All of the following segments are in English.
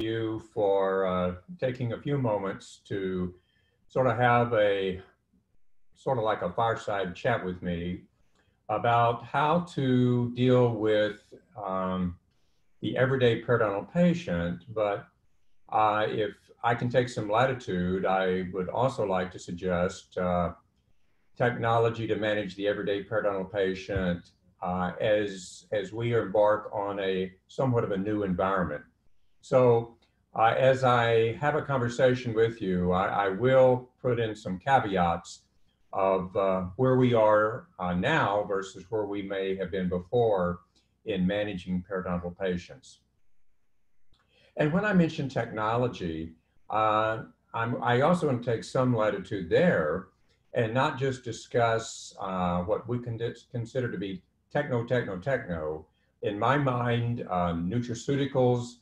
you for uh, taking a few moments to sort of have a sort of like a fireside chat with me about how to deal with um, the everyday periodontal patient. But uh, if I can take some latitude, I would also like to suggest uh, technology to manage the everyday periodontal patient uh, as, as we embark on a somewhat of a new environment. So uh, as I have a conversation with you, I, I will put in some caveats of uh, where we are uh, now versus where we may have been before in managing periodontal patients. And when I mention technology, uh, i also want to take some latitude there and not just discuss uh, what we can consider to be techno, techno, techno. In my mind, um, nutraceuticals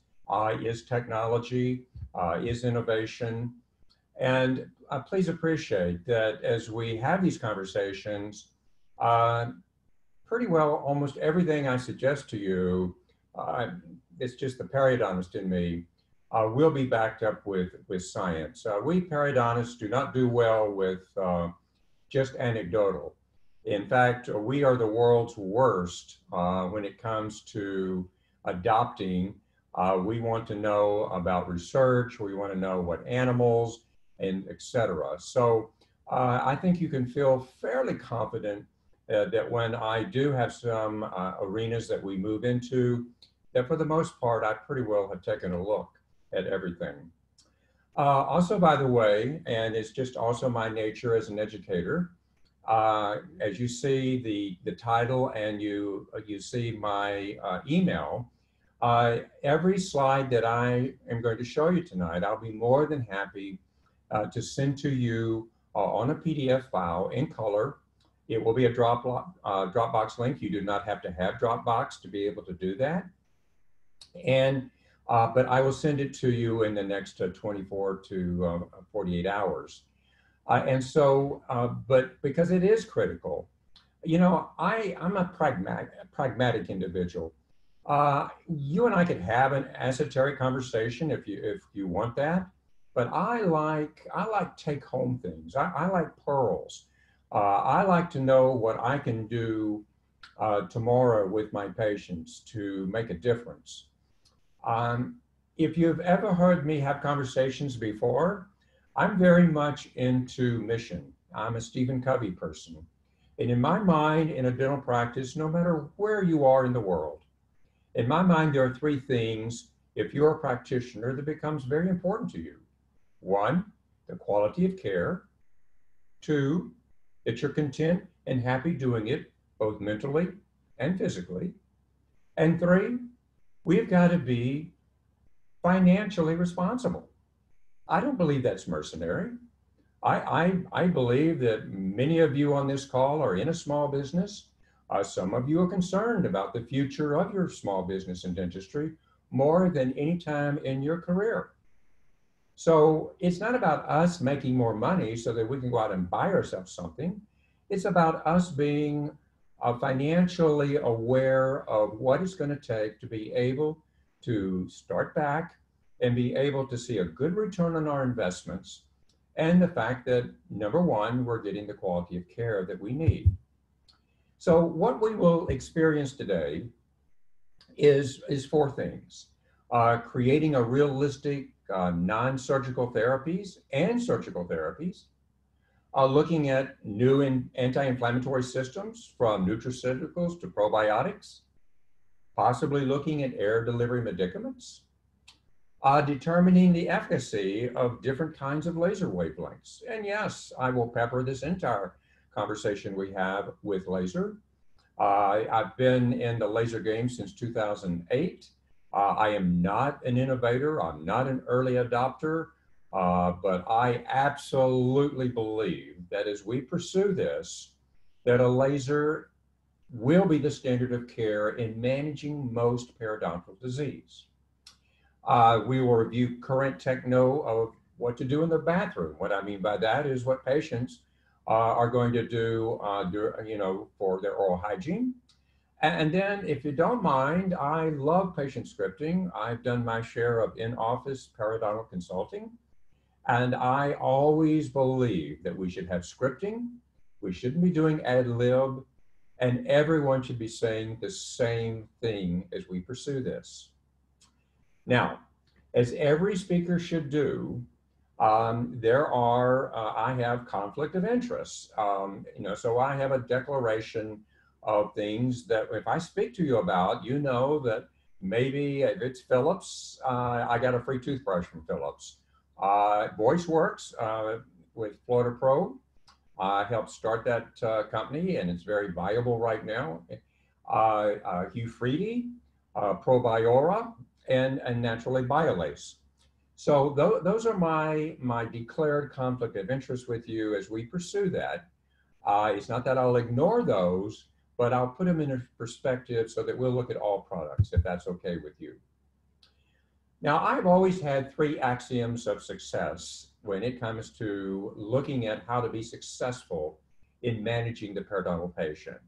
is technology, uh, is innovation. And uh, please appreciate that as we have these conversations, uh, pretty well almost everything I suggest to you, uh, it's just the periodontist in me, uh, will be backed up with, with science. we periodontists do not do well with just anecdotal. In fact, we are the world's worst uh, when it comes to adopting. Uh, we want to know about research. We want to know what animals and etc. So uh, I think you can feel fairly confident uh, that when I do have some uh, arenas that we move into, that for the most part, I pretty well have taken a look at everything. Uh, also, by the way, and it's just also my nature as an educator, uh, as you see the, the title and you, you see my email, uh, every slide that I am going to show you tonight, I'll be more than happy uh, to send to you uh, on a PDF file in color. It will be a drop, uh, Dropbox link. You do not have to have Dropbox to be able to do that. And, but I will send it to you in the next 24 to 48 hours. Uh, and so, uh, but because it is critical, you know, I, I'm a pragmatic, pragmatic individual. Uh, you and I could have an esoteric conversation if you, if you want that. But I like, I like take home things. I, I like pearls. Uh, I like to know what I can do uh, tomorrow with my patients to make a difference. Um, if you've ever heard me have conversations before, I'm very much into mission. I'm a Stephen Covey person. And in my mind, in a dental practice, no matter where you are in the world, in my mind, there are three things, if you're a practitioner, that becomes very important to you. One, the quality of care. Two, that you're content and happy doing it, both mentally and physically. And three, we've got to be financially responsible. I don't believe that's mercenary. I, I, I believe that many of you on this call are in a small business. Uh, some of you are concerned about the future of your small business in dentistry more than any time in your career. So it's not about us making more money so that we can go out and buy ourselves something. It's about us being uh, financially aware of what it's going to take to be able to start back and be able to see a good return on our investments and the fact that number one, we're getting the quality of care that we need. So what we will experience today is, is four things. Uh, creating a realistic uh, non-surgical therapies and surgical therapies, uh, looking at new anti-inflammatory systems from nutraceuticals to probiotics, possibly looking at air delivery medicaments, uh, determining the efficacy of different kinds of laser wavelengths. And yes, I will pepper this entire conversation we have with laser. Uh, I've been in the laser game since 2008. Uh, I am not an innovator, I'm not an early adopter, uh, but I absolutely believe that as we pursue this, that a laser will be the standard of care in managing most periodontal disease. Uh, we will review current techno of what to do in the bathroom. What I mean by that is what patients are going to do, uh, do, you know, for their oral hygiene. And then, if you don't mind, I love patient scripting. I've done my share of in office periodontal consulting. And I always believe that we should have scripting, we shouldn't be doing ad lib, and everyone should be saying the same thing as we pursue this. Now, as every speaker should do, um, there are, uh, I have conflict of interest. Um, you know, so I have a declaration of things that if I speak to you about, you know that maybe if it's Philips, uh, I got a free toothbrush from Philips. Uh, VoiceWorks uh, with Florida Probe, I helped start that uh, company and it's very viable right now. Uh, uh, Hu-Friedy, Probiora, and, and naturally Biolase. So th those are my, my declared conflict of interest with you as we pursue that. Uh, it's not that I'll ignore those, but I'll put them in perspective so that we'll look at all products, if that's okay with you. Now, I've always had three axioms of success when it comes to looking at how to be successful in managing the periodontal patient.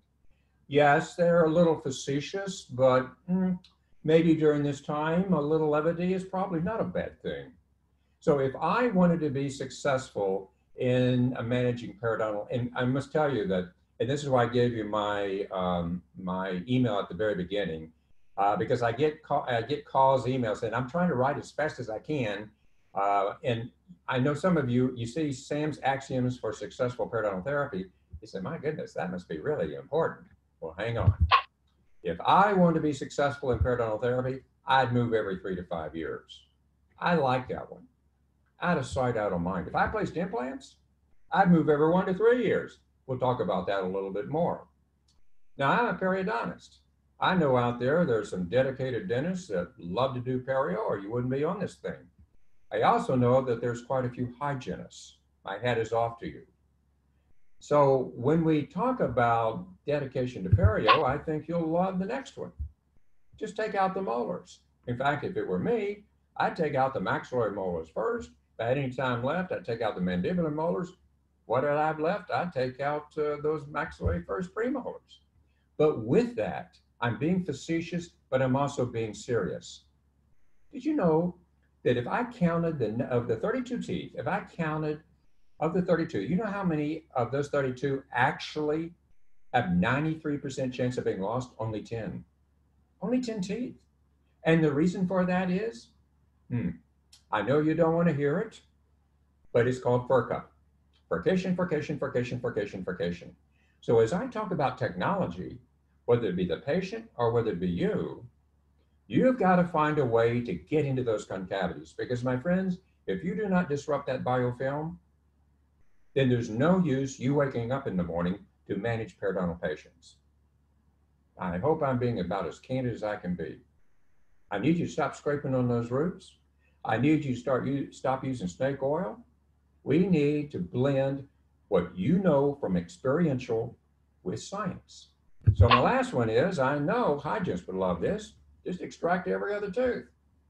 Yes, they're a little facetious, but mm, maybe during this time, a little levity is probably not a bad thing. So if I wanted to be successful in managing periodontal, and I must tell you that, and this is why I gave you my um, my email at the very beginning, uh, because I get call, I get calls, emails, and I'm trying to write as fast as I can. Uh, and I know some of you, you see Sam's axioms for successful periodontal therapy. You say, my goodness, that must be really important. Well, hang on. If I wanted to be successful in periodontal therapy, I'd move every three to five years. I like that one. Out of sight, out of mind. If I placed implants, I'd move every one to three years. We'll talk about that a little bit more. Now, I'm a periodontist. I know out there there's some dedicated dentists that love to do perio, or you wouldn't be on this thing. I also know that there's quite a few hygienists. My hat is off to you. So when we talk about dedication to perio, I think you'll love the next one. Just take out the molars. In fact, if it were me, I'd take out the maxillary molars first. If I had any time left, I'd take out the mandibular molars. What did I have left? I'd take out uh, those maxillary first premolars. But with that, I'm being facetious, but I'm also being serious. Did you know that if I counted the of the 32 teeth, if I counted of the 32, you know how many of those 32 actually have 93% chance of being lost? Only 10. Only 10 teeth. And the reason for that is, hmm, I know you don't want to hear it, but it's called furca. Furcation, furcation, furcation, furcation, furcation. So as I talk about technology, whether it be the patient or whether it be you, you've got to find a way to get into those concavities. Because my friends, if you do not disrupt that biofilm, then there's no use you waking up in the morning to manage periodontal patients. I hope I'm being about as candid as I can be. I need you to stop scraping on those roots. I need you to start you stop using snake oil. We need to blend what you know from experiential with science. So my last one is, I know hygienists would love this. Just extract every other tooth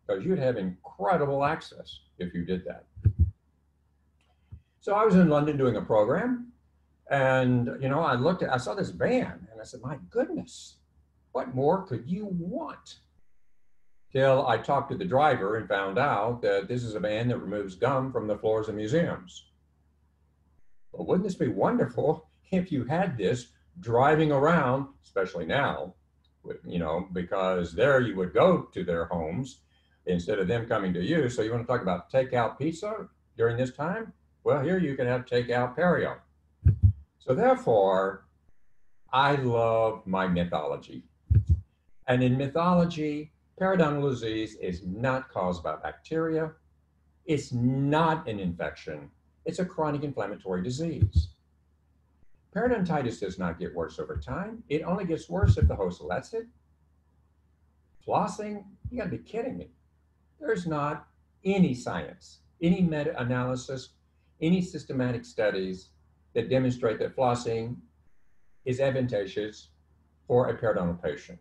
because you'd have incredible access if you did that. So I was in London doing a program, and you know, I looked at, I saw this van, and I said, "My goodness, what more could you want?" Till I talked to the driver and found out that this is a van that removes gum from the floors of museums. Well, wouldn't this be wonderful if you had this driving around, especially now, you know, because there you would go to their homes instead of them coming to you. So you want to talk about takeout pizza during this time? Well, here you can have takeout perio. So therefore, I love my mythology. And in mythology, periodontal disease is not caused by bacteria. It's not an infection. It's a chronic inflammatory disease. Periodontitis does not get worse over time. It only gets worse if the host lets it. Flossing, you gotta be kidding me. There's not any science, any meta-analysis any systematic studies that demonstrate that flossing is advantageous for a periodontal patient.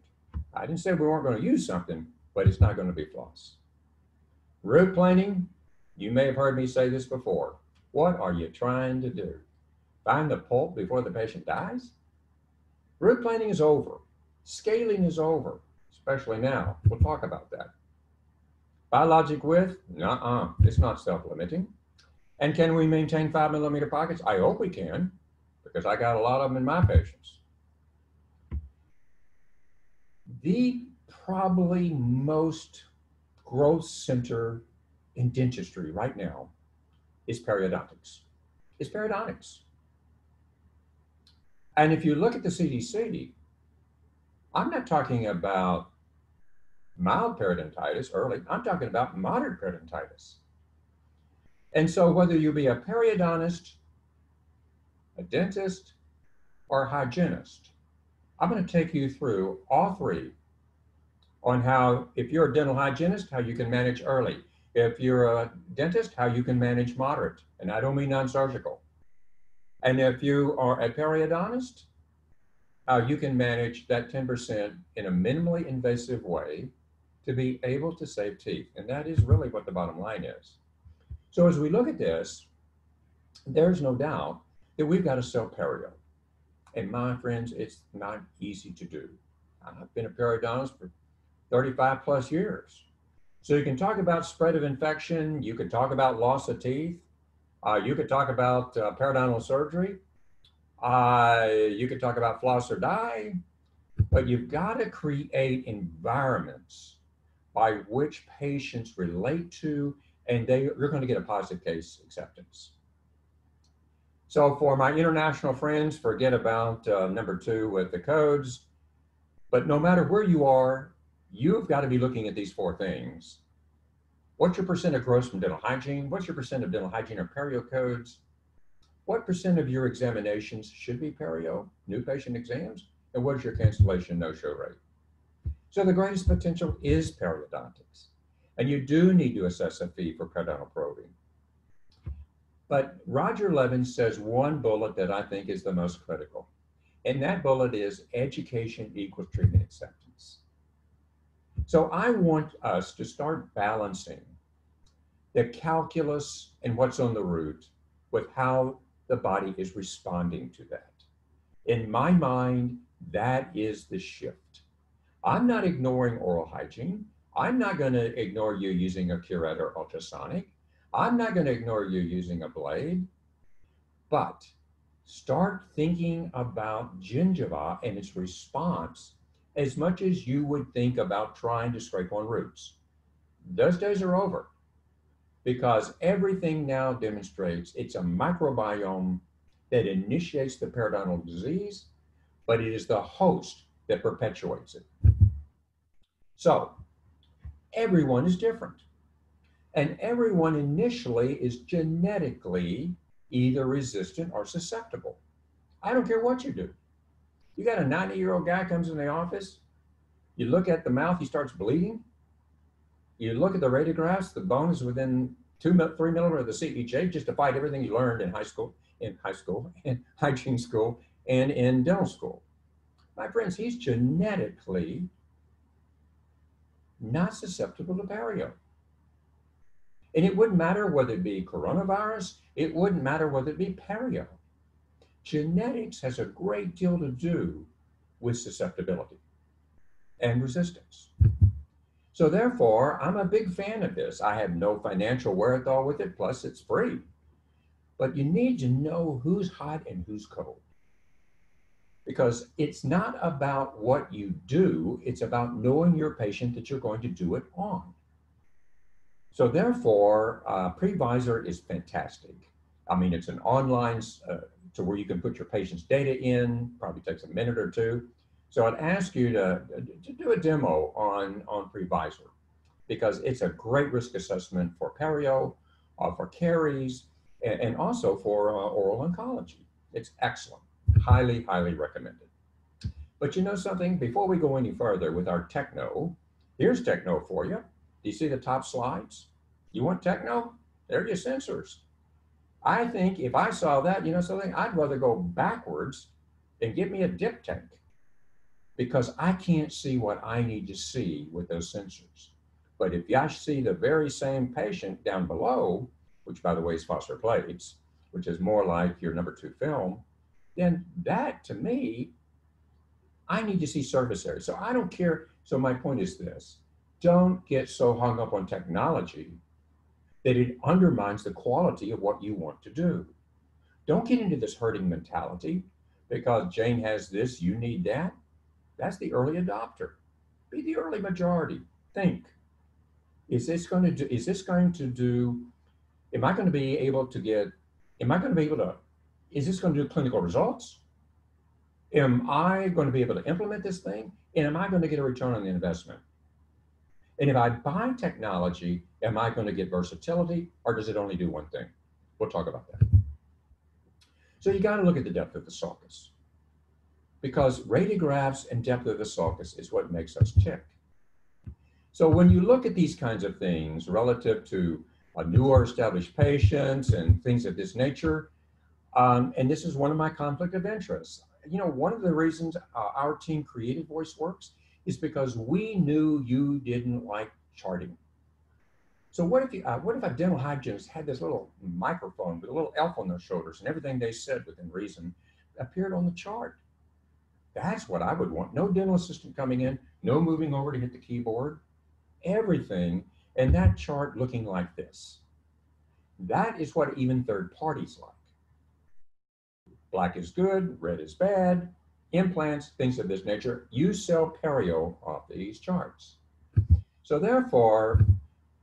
I didn't say we weren't going to use something, but it's not going to be floss. Root planing, you may have heard me say this before. What are you trying to do? Find the pulp before the patient dies? Root planing is over. Scaling is over, especially now. We'll talk about that. Biologic width? Nuh-uh, it's not self-limiting. And can we maintain five millimeter pockets? I hope we can, because I got a lot of them in my patients. The probably most growth center in dentistry right now is periodontics. Is periodontics. And if you look at the CDC, I'm not talking about mild periodontitis early, I'm talking about moderate periodontitis. And so whether you be a periodontist, a dentist, or a hygienist, I'm going to take you through all three on how, if you're a dental hygienist, how you can manage early. If you're a dentist, how you can manage moderate. And I don't mean non-surgical. And if you are a periodontist, how you can manage that 10% in a minimally invasive way to be able to save teeth. And that is really what the bottom line is. So as we look at this, there's no doubt that we've got to sell perio. And my friends, it's not easy to do. I've been a periodontist for 35 plus years. So you can talk about spread of infection. You could talk about loss of teeth. Uh, you could talk about uh, periodontal surgery. Uh, you could talk about floss or die. But you've got to create environments by which patients relate to, and they, you're going to get a positive case acceptance. So for my international friends, forget about uh, number two with the codes. But no matter where you are, you've got to be looking at these four things. What's your percent of gross from dental hygiene? What's your percent of dental hygiene or perio codes? What percent of your examinations should be perio, new patient exams? And what is your cancellation no-show rate? So the greatest potential is periodontics. And you do need to assess a fee for periodontal probing. But Roger Levin says one bullet that I think is the most critical. And that bullet is education equals treatment acceptance. So I want us to start balancing the calculus and what's on the root with how the body is responding to that. In my mind, that is the shift. I'm not ignoring oral hygiene. I'm not going to ignore you using a curette or ultrasonic. I'm not going to ignore you using a blade. But start thinking about gingiva and its response as much as you would think about trying to scrape on roots. Those days are over because everything now demonstrates it's a microbiome that initiates the periodontal disease, but it is the host that perpetuates it. So everyone is different. And everyone initially is genetically either resistant or susceptible. I don't care what you do. You got a 90 year old guy comes in the office, you look at the mouth, he starts bleeding. You look at the radiographs, the bone is within two, three millimeter of the CEJ, just to fight everything you learned in high school, in high school, in hygiene school, and in dental school. My friends, he's genetically not susceptible to perio. And it wouldn't matter whether it be coronavirus, it wouldn't matter whether it be perio. Genetics has a great deal to do with susceptibility and resistance. So therefore, I'm a big fan of this. I have no financial wherewithal with it, plus it's free. But you need to know who's hot and who's cold. Because it's not about what you do, it's about knowing your patient that you're going to do it on. So therefore, uh, PreViser is fantastic. I mean, it's an online uh, to where you can put your patient's data in, probably takes a minute or two. So I'd ask you to, to do a demo on, on PreViser because it's a great risk assessment for perio, uh, for caries, and, and also for uh, oral oncology. It's excellent, highly, highly recommended. But you know something, before we go any further with our techno, here's techno for you. Do you see the top slides? You want techno? There are your sensors. I think if I saw that, you know something, I'd rather go backwards and get me a dip tank because I can't see what I need to see with those sensors. But if I see the very same patient down below, which by the way is phosphor plates, which is more like your number two film, then that to me, I need to see service area. So I don't care. So my point is this don't get so hung up on technology that it undermines the quality of what you want to do. Don't get into this herding mentality because Jane has this, you need that. That's the early adopter. Be the early majority. Think. Is this going to do, is this going to do, am I going to be able to get, am I going to be able to, is this going to do clinical results? Am I going to be able to implement this thing? And am I going to get a return on the investment? And if I buy technology, am I going to get versatility or does it only do one thing? We'll talk about that. So you got to look at the depth of the sulcus because radiographs and depth of the sulcus is what makes us tick. So when you look at these kinds of things relative to a new or established patients and things of this nature, um, and this is one of my conflict of interests. You know, one of the reasons uh, our team created VoiceWorks is because we knew you didn't like charting. So what if you, uh, what if a dental hygienist had this little microphone with a little elf on their shoulders and everything they said within reason appeared on the chart? That's what I would want. No dental assistant coming in, no moving over to hit the keyboard, everything, and that chart looking like this. That is what even third parties like. Black is good, red is bad, implants, things of this nature. You sell perio off these charts. So therefore,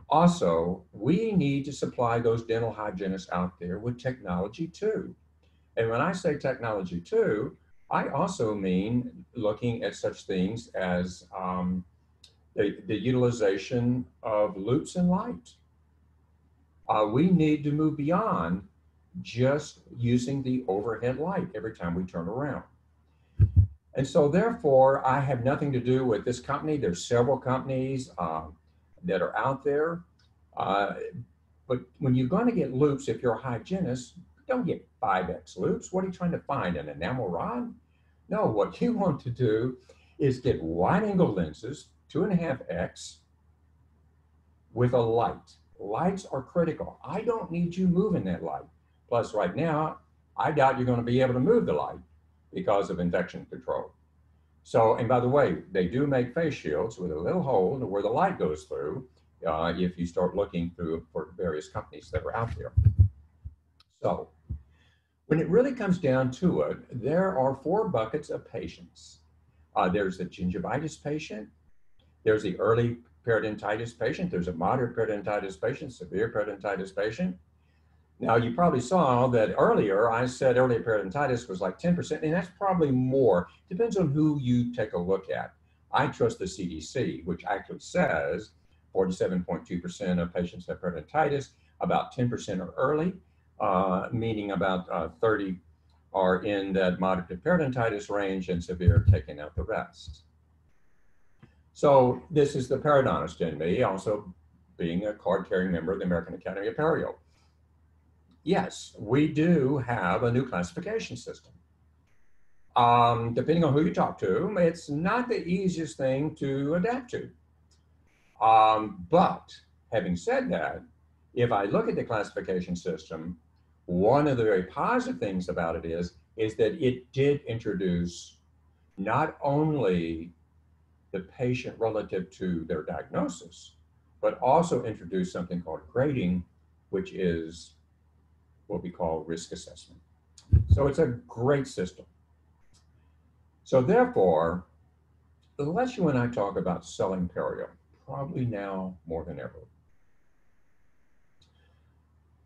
also, we need to supply those dental hygienists out there with technology too. And when I say technology too, I also mean looking at such things as um, the, the, utilization of loupes and light. Uh, we need to move beyond just using the overhead light every time we turn around. And so therefore, I have nothing to do with this company. There's several companies. Um, that are out there. Uh, but when you're going to get loupes, if you're a hygienist, don't get 5x loupes. What are you trying to find? An enamel rod? No, what you want to do is get wide angle lenses, two and a half X, with a light. Lights are critical. I don't need you moving that light. Plus, right now, I doubt you're going to be able to move the light because of infection control. So, and by the way, they do make face shields with a little hole where the light goes through uh, if you start looking through for various companies that are out there. So, when it really comes down to it, there are four buckets of patients. Uh, there's the gingivitis patient, there's the early periodontitis patient, there's a moderate periodontitis patient, severe periodontitis patient, now, you probably saw that earlier, I said early periodontitis was like 10%, and that's probably more. Depends on who you take a look at. I trust the CDC, which actually says 47.2% of patients have periodontitis, about 10% are early, uh, meaning about uh, 30 are in that moderate periodontitis range and severe taking out the rest. So this is the periodontist in me, also being a card-carrying member of the American Academy of Perio yes, we do have a new classification system. Um, depending on who you talk to, it's not the easiest thing to adapt to. Um, but having said that, if I look at the classification system, one of the very positive things about it is, is that it did introduce not only the patient relative to their diagnosis, but also introduce something called grading, which is what we call risk assessment. So it's a great system. So therefore, unless you and I talk about selling perio, probably now more than ever.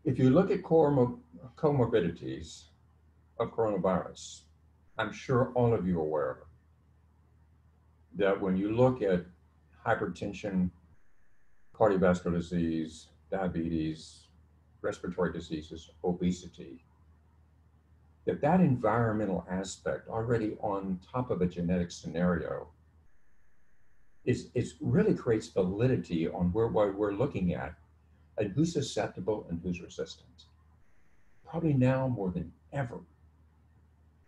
If you look at comorbidities of coronavirus, I'm sure all of you are aware that when you look at hypertension, cardiovascular disease, diabetes, respiratory diseases, obesity, that that environmental aspect already on top of a genetic scenario is, is really creates validity on where what we're looking at and who's susceptible and who's resistant. Probably now more than ever,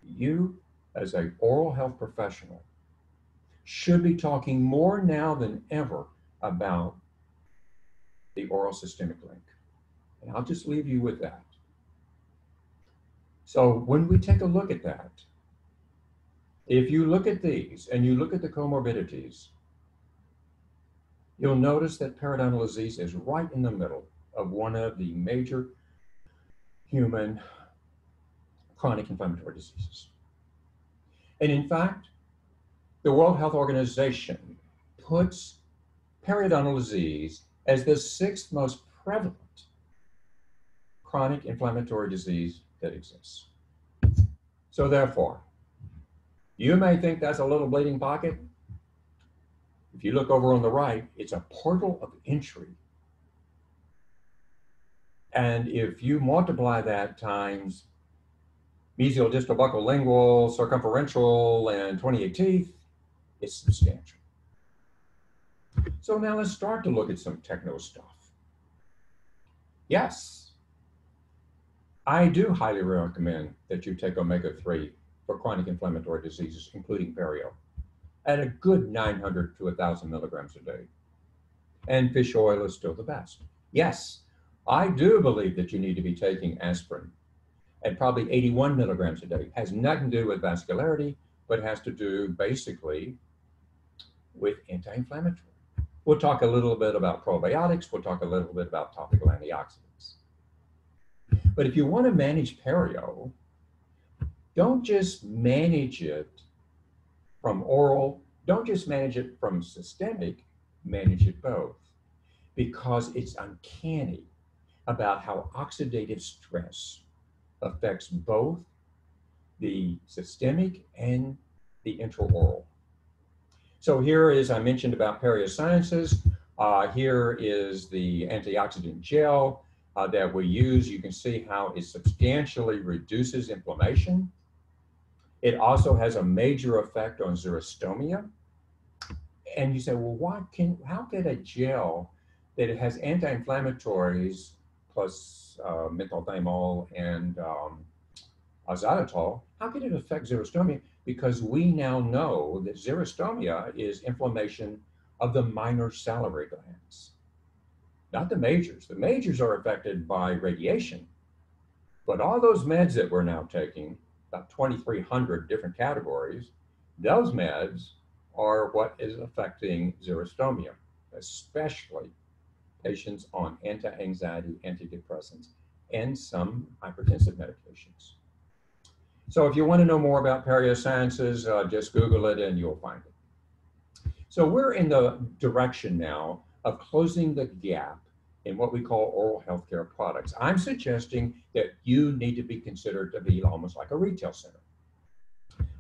you as an oral health professional should be talking more now than ever about the oral systemic link. And I'll just leave you with that. So when we take a look at that, if you look at these and you look at the comorbidities, you'll notice that periodontal disease is right in the middle of one of the major human chronic inflammatory diseases. And in fact, the World Health Organization puts periodontal disease as the sixth most prevalent chronic inflammatory disease that exists. So therefore, you may think that's a little bleeding pocket. If you look over on the right, it's a portal of entry. And if you multiply that times mesial, distal, buccal, lingual, circumferential, and 28 teeth, it's substantial. So now let's start to look at some techno stuff. Yes, I do highly recommend that you take omega-3 for chronic inflammatory diseases, including perio, at a good 900 to 1,000 milligrams a day. And fish oil is still the best. Yes, I do believe that you need to be taking aspirin at probably 81 milligrams a day. It Has nothing to do with vascularity, but has to do basically with anti-inflammatory. We'll talk a little bit about probiotics. We'll talk a little bit about topical antioxidants. But if you want to manage perio, don't just manage it from oral, don't just manage it from systemic, manage it both. Because it's uncanny about how oxidative stress affects both the systemic and the intraoral. So here is, I mentioned about Perio Sciences. Uh, here is the antioxidant gel uh, that we use. You can see how it substantially reduces inflammation. It also has a major effect on xerostomia. And you say, well, why can, how can a gel that has anti-inflammatories plus uh, methylthymol and um, azatitol, how can it affect xerostomia? because we now know that xerostomia is inflammation of the minor salivary glands, not the majors. The majors are affected by radiation, but all those meds that we're now taking, about 2,300 different categories, those meds are what is affecting xerostomia, especially patients on anti-anxiety, antidepressants, and some hypertensive medications. So if you want to know more about Sciences, uh, just Google it and you'll find it. So we're in the direction now of closing the gap in what we call oral healthcare products. I'm suggesting that you need to be considered to be almost like a retail center.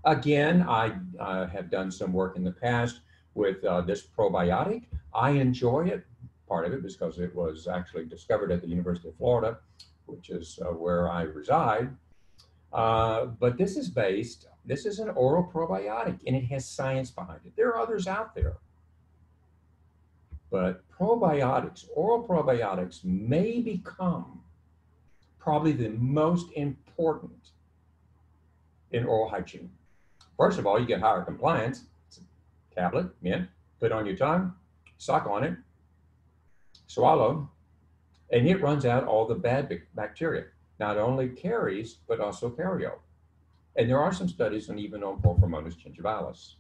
Again, I uh, have done some work in the past with uh, this probiotic. I enjoy it. Part of it because it was actually discovered at the University of Florida, which is uh, where I reside. Uh, but this is based, this is an oral probiotic and it has science behind it. There are others out there. But probiotics, oral probiotics may become probably the most important in oral hygiene. First of all, you get higher compliance. Tablet, mint, put on your tongue, suck on it, swallow, and it runs out all the bad bacteria not only caries, but also perio. And there are some studies on even on Porphyromonas gingivalis.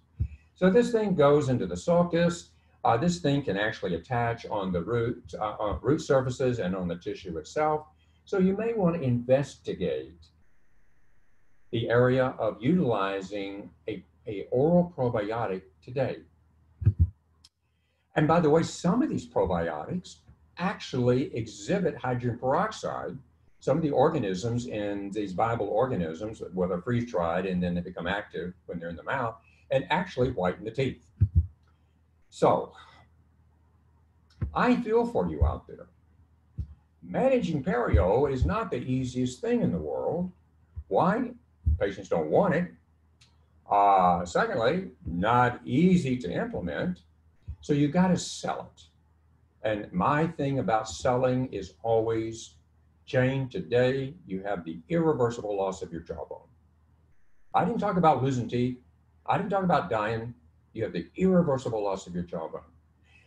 So this thing goes into the sulcus. Uh, this thing can actually attach on the root, uh, on root surfaces and on the tissue itself. So you may want to investigate the area of utilizing a, a oral probiotic today. And by the way, some of these probiotics actually exhibit hydrogen peroxide some of the organisms in these viable organisms, whether freeze dried and then they become active when they're in the mouth, and actually whiten the teeth. So, I feel for you out there. Managing perio is not the easiest thing in the world. Why? Patients don't want it. Uh, secondly, not easy to implement. So you got to sell it. And my thing about selling is always Jane, today you have the irreversible loss of your jawbone. I didn't talk about losing teeth. I didn't talk about dying. You have the irreversible loss of your jawbone.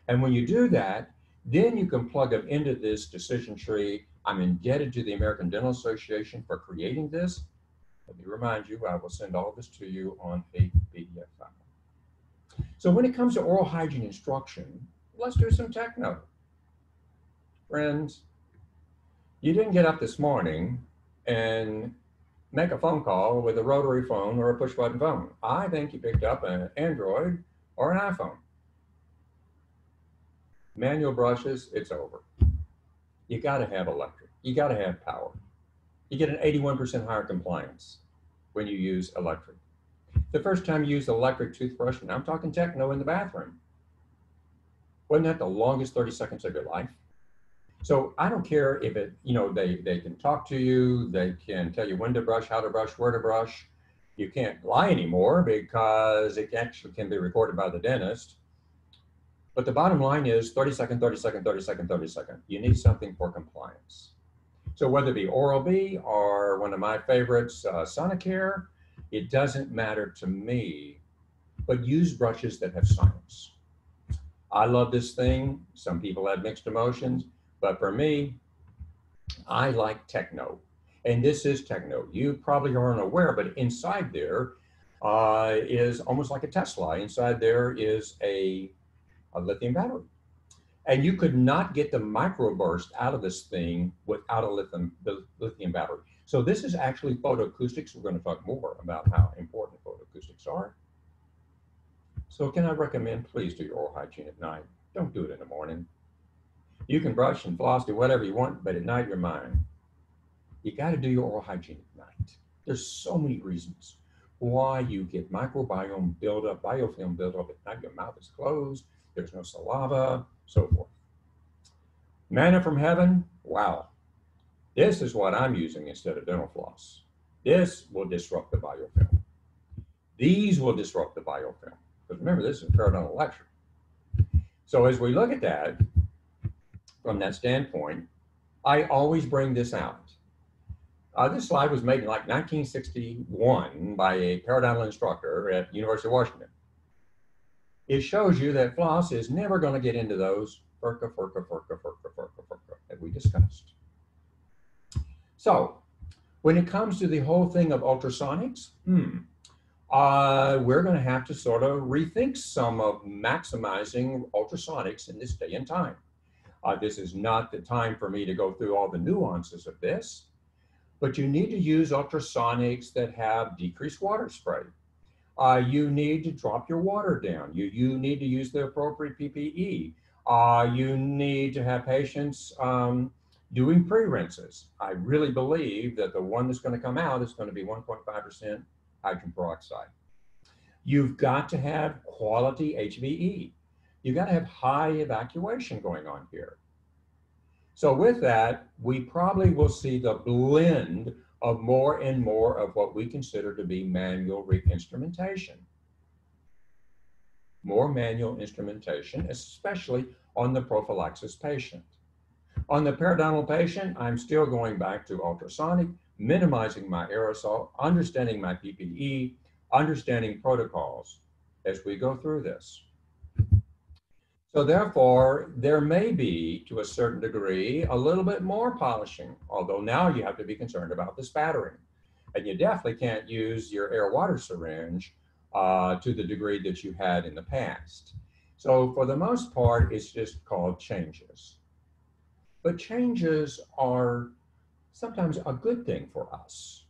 And when you do that, then you can plug them into this decision tree. I'm indebted to the American Dental Association for creating this. Let me remind you, I will send all this to you on a PDF file. So when it comes to oral hygiene instruction, let's do some techno. Friends, you didn't get up this morning and make a phone call with a rotary phone or a push button phone. I think you picked up an Android or an iPhone. Manual brushes, it's over. You got to have electric. You got to have power. You get an 81% higher compliance when you use electric. The first time you used electric toothbrush, and I'm talking techno in the bathroom, wasn't that the longest 30 seconds of your life? So I don't care if it, you know, they, they can talk to you, they can tell you when to brush, how to brush, where to brush. You can't lie anymore because it actually can be recorded by the dentist. But the bottom line is 30 second, 30 second, 30 second, 30 second. You need something for compliance. So whether it be Oral-B or one of my favorites, uh, Sonicare, it doesn't matter to me, but use brushes that have science. I love this thing. Some people have mixed emotions, but for me, I like techno. And this is techno. You probably aren't aware, but inside there uh, is almost like a Tesla. Inside there is a a lithium battery. And you could not get the microburst out of this thing without a lithium, lithium battery. So this is actually photoacoustics. We're going to talk more about how important photoacoustics are. So can I recommend, please do your oral hygiene at night. Don't do it in the morning. You can brush and floss, do whatever you want, but at night you're mine. You got to do your oral hygiene at night. There's so many reasons why you get microbiome buildup, biofilm buildup at night. Your mouth is closed there's no saliva, so forth. Manna from heaven, wow. This is what I'm using instead of dental floss. This will disrupt the biofilm. These will disrupt the biofilm. Because remember, this is a periodontal lecture. So as we look at that, from that standpoint, I always bring this out. Uh, this slide was made in like 1961 by a periodontal instructor at University of Washington it shows you that floss is never going to get into those furca, furca, furca, furca, furca, furca that we discussed. So when it comes to the whole thing of ultrasonics, hmm, uh, we're going to have to sort of rethink some of maximizing ultrasonics in this day and time. Uh, this is not the time for me to go through all the nuances of this, but you need to use ultrasonics that have decreased water spray uh, you need to drop your water down. You, you need to use the appropriate PPE. Uh, you need to have patients um, doing pre-rinses. I really believe that the one that's going to come out is going to be 1.5% hydrogen peroxide. You've got to have quality HVE. You've got to have high evacuation going on here. So with that, we probably will see the blend of more and more of what we consider to be manual re-instrumentation. More manual instrumentation, especially on the prophylaxis patient. On the periodontal patient, I'm still going back to ultrasonic, minimizing my aerosol, understanding my PPE, understanding protocols as we go through this. So therefore, there may be, to a certain degree, a little bit more polishing, although now you have to be concerned about the spattering. And you definitely can't use your air water syringe uh, to the degree that you had in the past. So for the most part, it's just called changes. But changes are sometimes a good thing for us.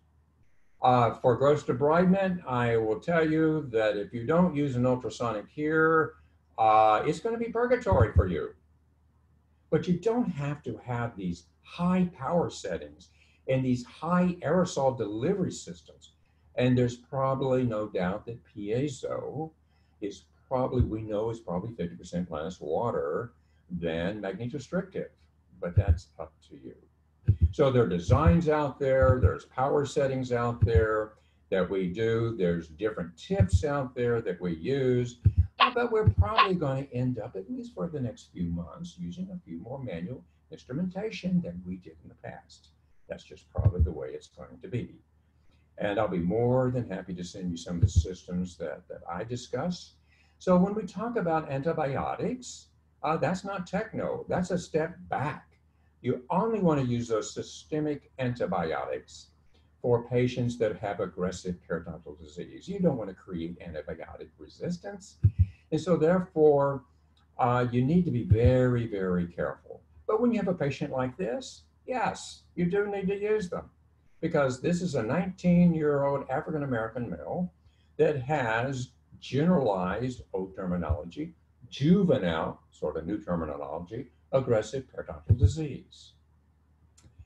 Uh, for gross debridement, I will tell you that if you don't use an ultrasonic here, uh, it's going to be purgatory for you. But you don't have to have these high power settings and these high aerosol delivery systems. And there's probably no doubt that piezo is probably, we know is probably 50% less water than magnetostrictive, but that's up to you. So there are designs out there, there's power settings out there that we do, there's different tips out there that we use but we're probably going to end up, at least for the next few months, using a few more manual instrumentation than we did in the past. That's just probably the way it's going to be. And I'll be more than happy to send you some of the systems that, that I discuss. So when we talk about antibiotics, uh, that's not techno, that's a step back. You only want to use those systemic antibiotics for patients that have aggressive periodontal disease. You don't want to create antibiotic resistance. And so therefore, uh, you need to be very, very careful. But when you have a patient like this, yes, you do need to use them because this is a 19 year old African American male that has generalized old terminology, juvenile, sort of new terminology, aggressive periodontal disease.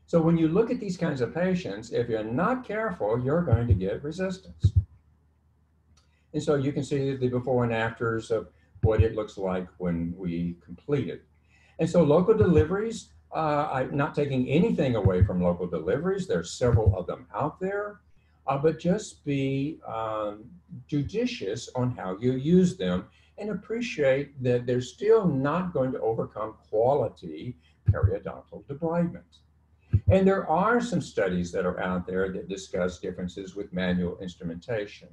So when you look at these kinds of patients, if you're not careful, you're going to get resistance. And so you can see the before and afters of what it looks like when we complete it. And so local deliveries, uh, I'm not taking anything away from local deliveries. There's several of them out there, uh, but just be um, judicious on how you use them and appreciate that they're still not going to overcome quality periodontal debridement. And there are some studies that are out there that discuss differences with manual instrumentation.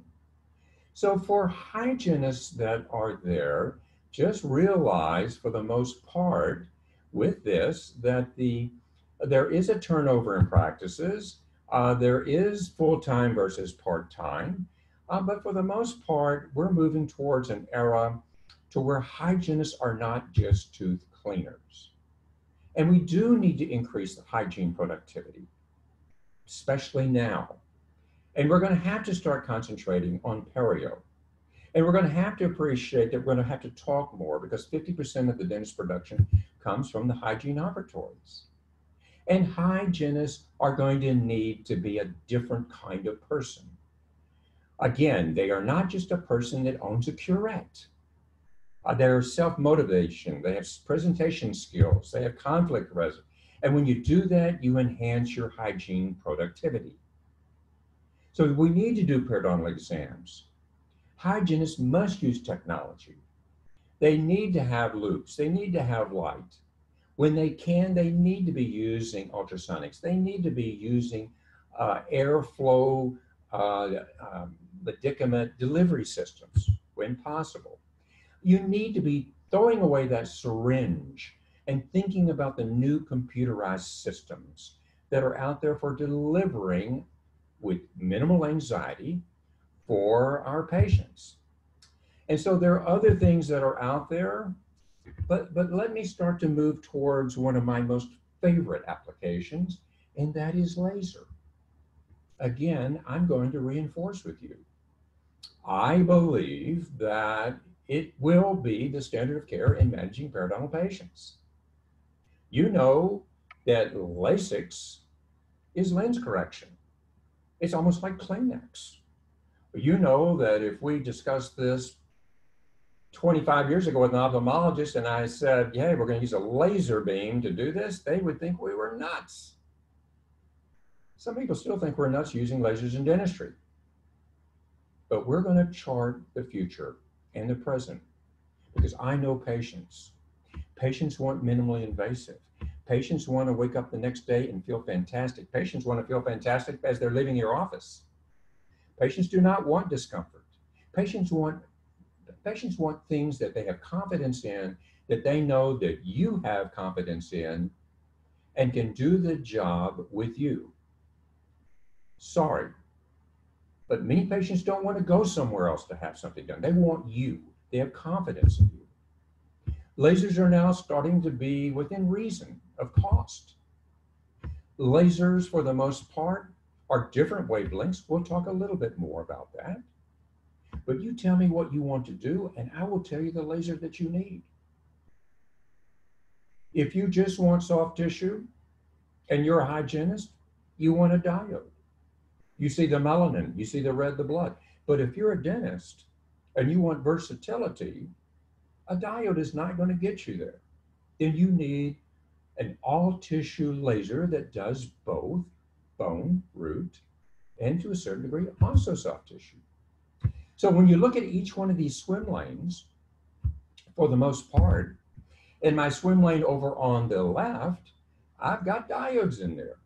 So for hygienists that are there, just realize for the most part with this that the there is a turnover in practices. Uh, there is full-time versus part-time. Uh, but for the most part, we're moving towards an era to where hygienists are not just tooth cleaners. And we do need to increase the hygiene productivity, especially now. And we're going to have to start concentrating on perio. And we're going to have to appreciate that we're going to have to talk more because 50% of the dentist production comes from the hygiene operatories. And hygienists are going to need to be a different kind of person. Again, they are not just a person that owns a curette. Uh, their self-motivation, they have presentation skills, they have conflict resolution. And when you do that, you enhance your hygiene productivity. So we need to do periodontal exams. Hygienists must use technology. They need to have loupes. They need to have light. When they can, they need to be using ultrasonics. They need to be using uh, airflow uh, um, medicament delivery systems when possible you need to be throwing away that syringe and thinking about the new computerized systems that are out there for delivering with minimal anxiety for our patients. And so there are other things that are out there, but, but let me start to move towards one of my most favorite applications, and that is laser. Again, I'm going to reinforce with you. I believe that it will be the standard of care in managing periodontal patients. You know that LASIK is lens correction. It's almost like Kleenex. You know that if we discussed this 25 years ago with an ophthalmologist and I said, yeah, we're going to use a laser beam to do this, they would think we were nuts. Some people still think we're nuts using lasers in dentistry. But we're going to chart the future and the present because I know patients. Patients want minimally invasive. Patients want to wake up the next day and feel fantastic. Patients want to feel fantastic as they're leaving your office. Patients do not want discomfort. Patients want patients want things that they have confidence in, that they know that you have confidence in, and can do the job with you. Sorry, but many patients don't want to go somewhere else to have something done. They want you. They have confidence in you. Lasers are now starting to be within reason of cost. Lasers, for the most part, are different wavelengths. We'll talk a little bit more about that. But you tell me what you want to do, and I will tell you the laser that you need. If you just want soft tissue and you're a hygienist, you want a diode. You see the melanin, you see the red, the blood. But if you're a dentist and you want versatility, a diode is not going to get you there. Then you need an all tissue laser that does both bone, root, and to a certain degree also soft tissue. So when you look at each one of these swim lanes, for the most part, in my swim lane over on the left, I've got diodes in there.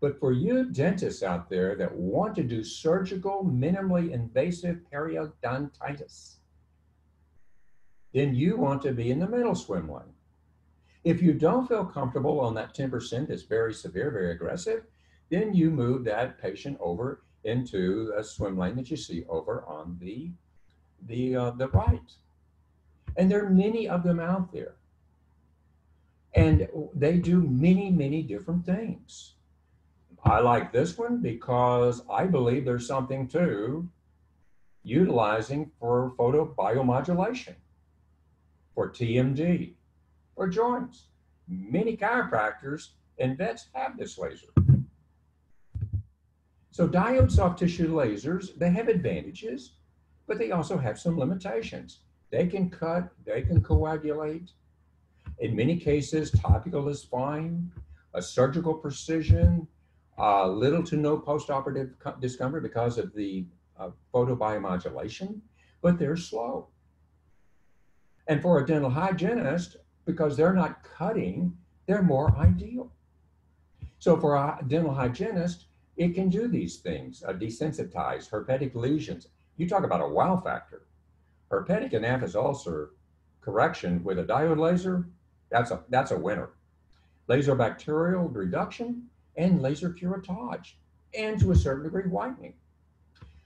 But for you dentists out there that want to do surgical, minimally invasive periodontitis, then you want to be in the middle swim lane. If you don't feel comfortable on that 10% that's very severe, very aggressive, then you move that patient over into a swim lane that you see over on the the uh, the right. And there are many of them out there. And they do many, many different things. I like this one because I believe there's something to utilizing for photobiomodulation, for TMD, for joints. Many chiropractors and vets have this laser. So diode soft tissue lasers, they have advantages, but they also have some limitations. They can cut, they can coagulate. In many cases, topical is fine. A surgical precision, uh, little to no postoperative discomfort because of the uh, photobiomodulation, but they're slow. And for a dental hygienist, because they're not cutting, they're more ideal. So for a dental hygienist, it can do these things, uh, desensitize herpetic lesions. You talk about a wow factor. Herpetic and aphthous ulcer correction with a diode laser, that's a, that's a winner. Laser bacterial reduction and laser curettage, and to a certain degree, whitening.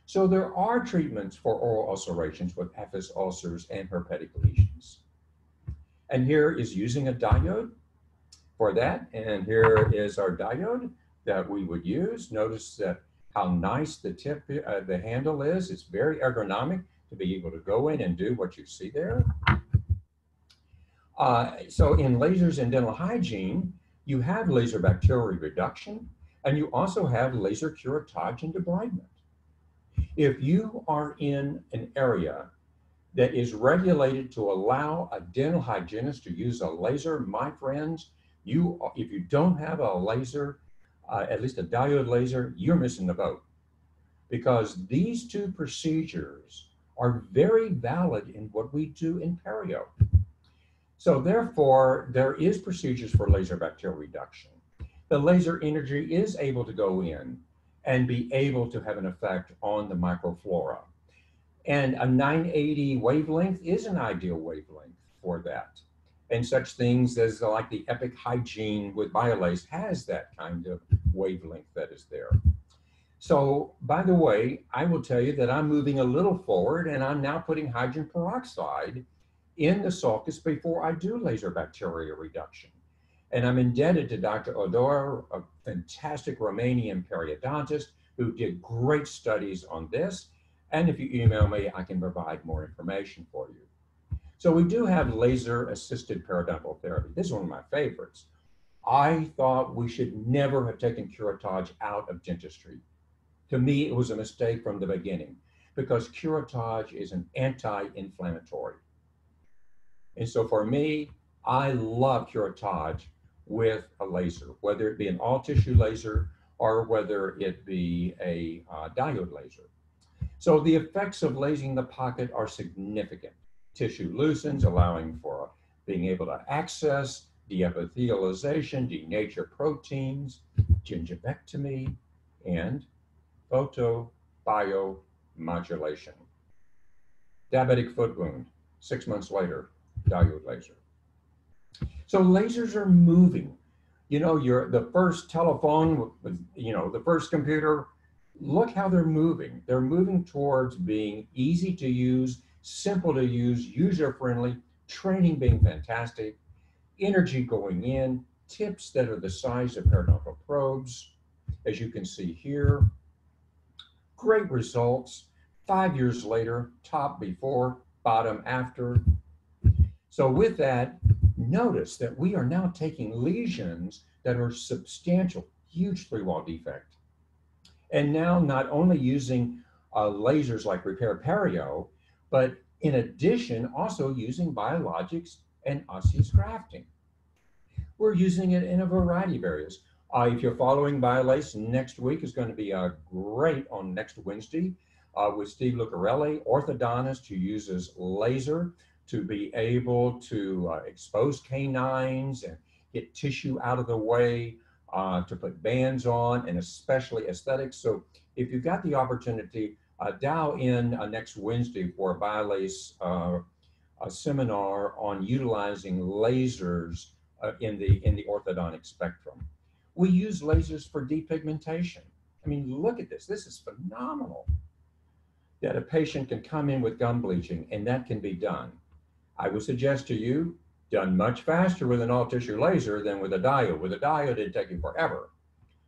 So there are treatments for oral ulcerations with aphthous ulcers and herpetic lesions. And here is using a diode for that. And here is our diode that we would use. Notice that how nice the tip, uh, the handle is. It's very ergonomic to be able to go in and do what you see there. Uh, so in lasers and dental hygiene, you have laser bacterial reduction, and you also have laser curettage and debridement. If you are in an area that is regulated to allow a dental hygienist to use a laser, my friends, you if you don't have a laser, uh, at least a diode laser, you're missing the boat. Because these two procedures are very valid in what we do in perio. So therefore, there is procedures for laser bacterial reduction. The laser energy is able to go in and be able to have an effect on the microflora. And a 980 wavelength is an ideal wavelength for that. And such things as like the Epic Hygiene with BioLase has that kind of wavelength that is there. So, by the way, I will tell you that I'm moving a little forward and I'm now putting hydrogen peroxide in the sulcus before I do laser bacteria reduction. And I'm indebted to Dr. Odor, a fantastic Romanian periodontist who did great studies on this. And if you email me, I can provide more information for you. So we do have laser assisted periodontal therapy. This is one of my favorites. I thought we should never have taken curettage out of dentistry. To me, it was a mistake from the beginning because curettage is an anti-inflammatory. And so for me, I love curettage with a laser, whether it be an all tissue laser or whether it be a uh, diode laser. So the effects of lasing the pocket are significant. Tissue loosens, allowing for being able to access deepithelialization, denature proteins, gingivectomy, and photobiomodulation. Diabetic foot wound, six months later, diode laser. So lasers are moving. You know, your the first telephone, you know, the first computer, look how they're moving. They're moving towards being easy to use, simple to use, user friendly, training being fantastic, energy going in, tips that are the size of periodontal probes, as you can see here. Great results. Five years later, top before, bottom after. So with that, notice that we are now taking lesions that are substantial, huge three wall defect. And now not only using uh, lasers like repair perio, but in addition, also using biologics and osseous grafting. We're using it in a variety of areas. Uh, if you're following BioLase, next week is going to be uh, great on next Wednesday uh, with Steve Lucarelli, orthodontist who uses laser to be able to uh, expose canines and get tissue out of the way, uh, to put bands on, and especially aesthetics. So if you've got the opportunity, uh, dial in uh, next Wednesday for a BioLase uh, a seminar on utilizing lasers uh, in the in the orthodontic spectrum. We use lasers for depigmentation. I mean, look at this. This is phenomenal that a patient can come in with gum bleaching and that can be done. I would suggest to you, done much faster with an all tissue laser than with a diode. With a diode, it'd take you forever.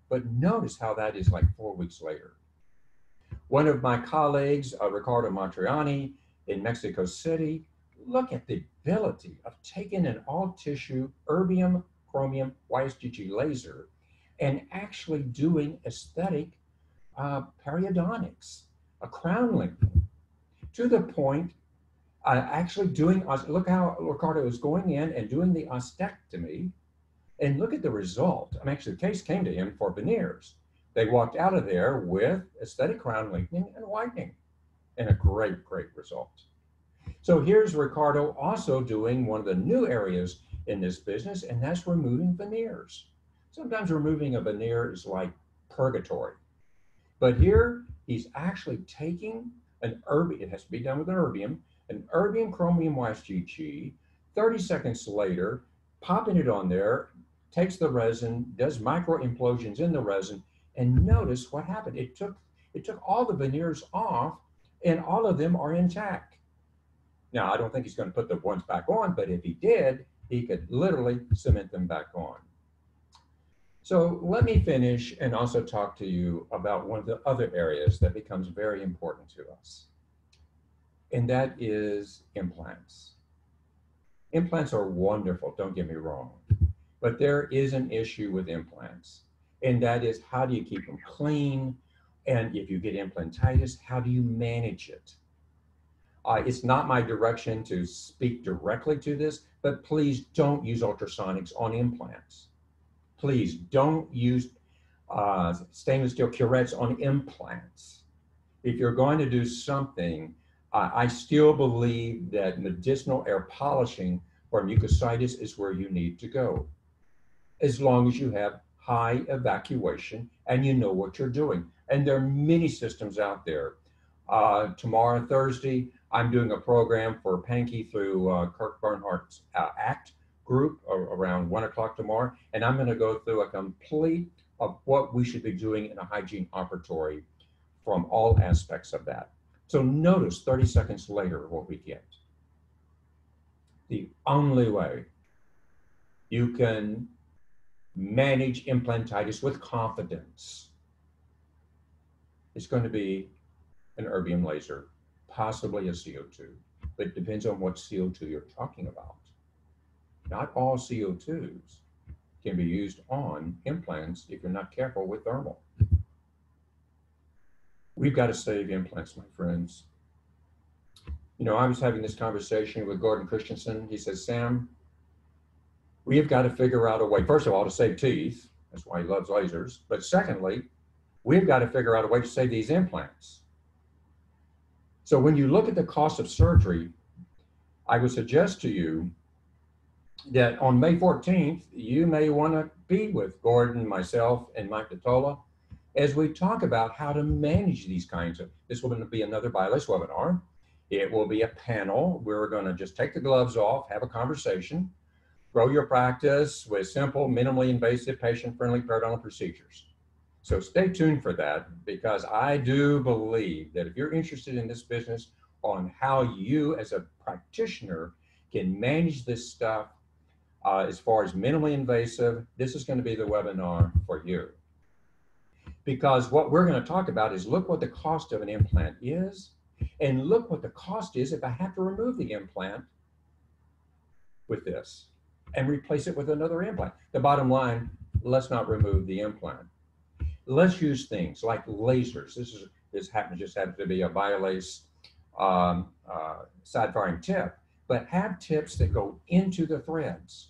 But notice how that is like four weeks later. One of my colleagues, uh, Ricardo Matriani in Mexico City, look at the ability of taking an all tissue erbium chromium YSGG laser and actually doing aesthetic uh, periodontics, a crown lengthening, to the point uh, actually doing, look how Ricardo is going in and doing the ostectomy and look at the result. I mean, actually, the case came to him for veneers. They walked out of there with aesthetic crown lengthening and whitening and a great, great result. So here's Ricardo also doing one of the new areas in this business, and that's removing veneers. Sometimes removing a veneer is like purgatory. But here, he's actually taking an erbium, it has to be done with an erbium, an erbium chromium YSGG, 30 seconds later, popping it on there, takes the resin, does micro implosions in the resin, and notice what happened. It took, it took all the veneers off, and all of them are intact. Now, I don't think he's going to put the ones back on, but if he did, he could literally cement them back on. So let me finish and also talk to you about one of the other areas that becomes very important to us, and that is implants. Implants are wonderful, don't get me wrong, but there is an issue with implants, and that is how do you keep them clean? And if you get implantitis, how do you manage it? Uh, it's not my direction to speak directly to this, but please don't use ultrasonics on implants. Please don't use uh, stainless steel curettes on implants. If you're going to do something, uh, I still believe that medicinal air polishing for mucositis is where you need to go. As long as you have high evacuation and you know what you're doing. And there are many systems out there. Uh, tomorrow, Thursday, I'm doing a program for Pankey through uh, Kirk Bernhardt's uh, ACT group around one o'clock tomorrow, and I'm going to go through a complete of what we should be doing in a hygiene operatory from all aspects of that. So notice 30 seconds later what we get. The only way you can manage implantitis with confidence is going to be an erbium laser possibly a CO2, but it depends on what CO2 you're talking about. Not all CO2s can be used on implants if you're not careful with thermal. We've got to save implants, my friends. You know, I was having this conversation with Gordon Christensen. He says, Sam, we have got to figure out a way, first of all, to save teeth. That's why he loves lasers. But secondly, we've got to figure out a way to save these implants. So when you look at the cost of surgery, I would suggest to you that on May 14th, you may want to be with Gordon, myself, and Mike Datola as we talk about how to manage these kinds of, this will be another BIOLASE webinar. It will be a panel. We're going to just take the gloves off, have a conversation, grow your practice with simple, minimally invasive, patient-friendly periodontal procedures. So stay tuned for that because I do believe that if you're interested in this business on how you as a practitioner can manage this stuff uh, as far as minimally invasive, this is going to be the webinar for you. Because what we're going to talk about is look what the cost of an implant is and look what the cost is if I have to remove the implant with this and replace it with another implant. The bottom line, let's not remove the implant let's use things like lasers. This is this happened just happened to be a BIOLASE um, uh, side firing tip, but have tips that go into the threads.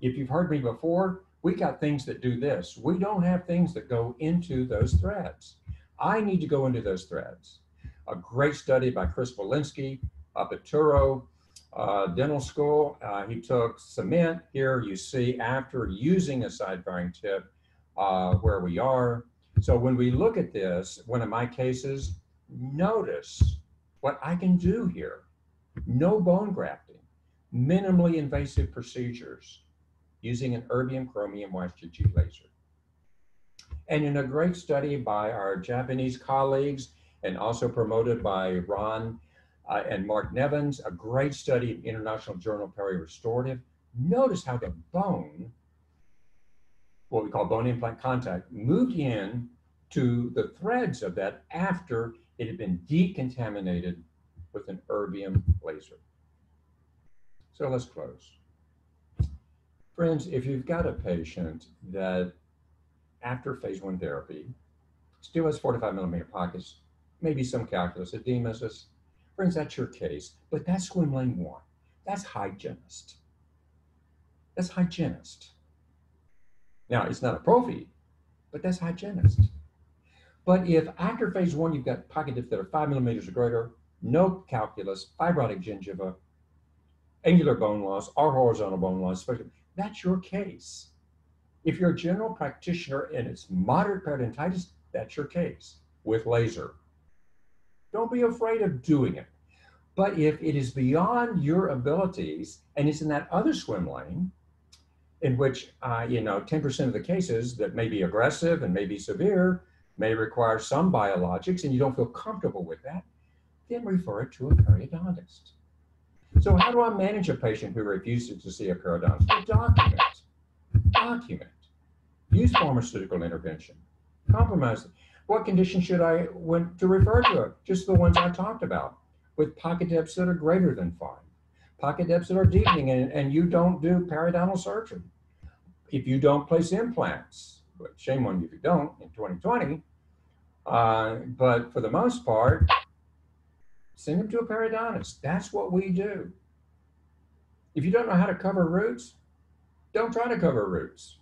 If you've heard me before, we got things that do this. We don't have things that go into those threads. I need to go into those threads. A great study by Chris Walensky up at Touro uh, Dental School. Uh, he took cement. Here you see after using a side firing tip uh, where we are, so when we look at this, one of my cases, notice what I can do here. No bone grafting, minimally invasive procedures using an erbium chromium YSGG laser. And in a great study by our Japanese colleagues and also promoted by Ron uh, and Marc Nevins, a great study in International Journal Peri-Restorative, notice how the bone, what we call bone implant contact, moved in to the threads of that after it had been decontaminated with an erbium laser. So let's close. Friends, if you've got a patient that after phase one therapy still has 45 millimeter pockets, maybe some calculus, edemesis, friends, that's your case, but that's swim lane one. That's hygienist. That's hygienist. Now, it's not a prophy, but that's hygienist. But if after phase one, you've got pocket dips that are five millimeters or greater, no calculus, fibrotic gingiva, angular bone loss, or horizontal bone loss, especially, that's your case. If you're a general practitioner and it's moderate periodontitis, that's your case with laser. Don't be afraid of doing it. But if it is beyond your abilities and it's in that other swim lane, in which, uh, you know, 10% of the cases that may be aggressive and may be severe may require some biologics and you don't feel comfortable with that, then refer it to a periodontist. So how do I manage a patient who refuses to see a periodontist? Well, document. Document. Use pharmaceutical intervention. Compromise. What condition should I want to refer to? Just the ones I talked about, with pocket depths that are greater than five, pocket depths that are deepening, and, and you don't do periodontal surgery. If you don't place implants, but shame on you if you don't in 2020. Uh, but for the most part, send them to a periodontist. That's what we do. If you don't know how to cover roots, don't try to cover roots.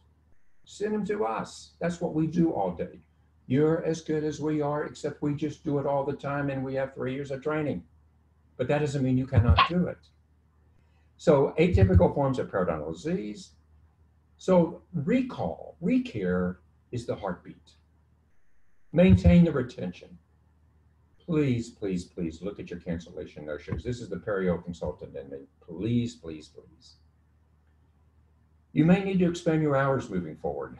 Send them to us. That's what we do all day. You're as good as we are, except we just do it all the time and we have three years of training. But that doesn't mean you cannot do it. So atypical forms of periodontal disease. So recall, recare is the heartbeat. Maintain the retention. Please, please, please look at your cancellation no shows. This is the perio consultant in me. Please, please, please. You may need to expand your hours moving forward.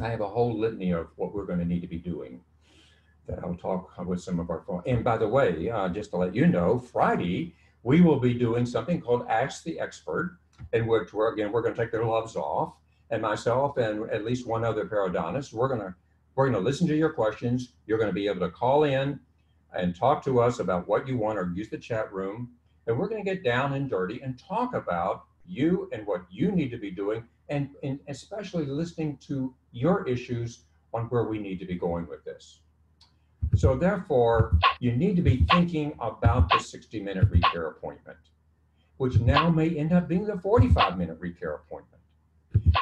I have a whole litany of what we're going to need to be doing that I'll talk with some of our. And by the way, uh, just to let you know, Friday we will be doing something called Ask the Expert, in which we're again we're going to take their gloves off, and myself and at least one other periodontist, we're going to we're going to listen to your questions. You're going to be able to call in and talk to us about what you want, or use the chat room, and we're going to get down and dirty and talk about you and what you need to be doing, and, and especially listening to your issues on where we need to be going with this. So therefore, you need to be thinking about the 60 minute recare appointment, which now may end up being the 45 minute recare appointment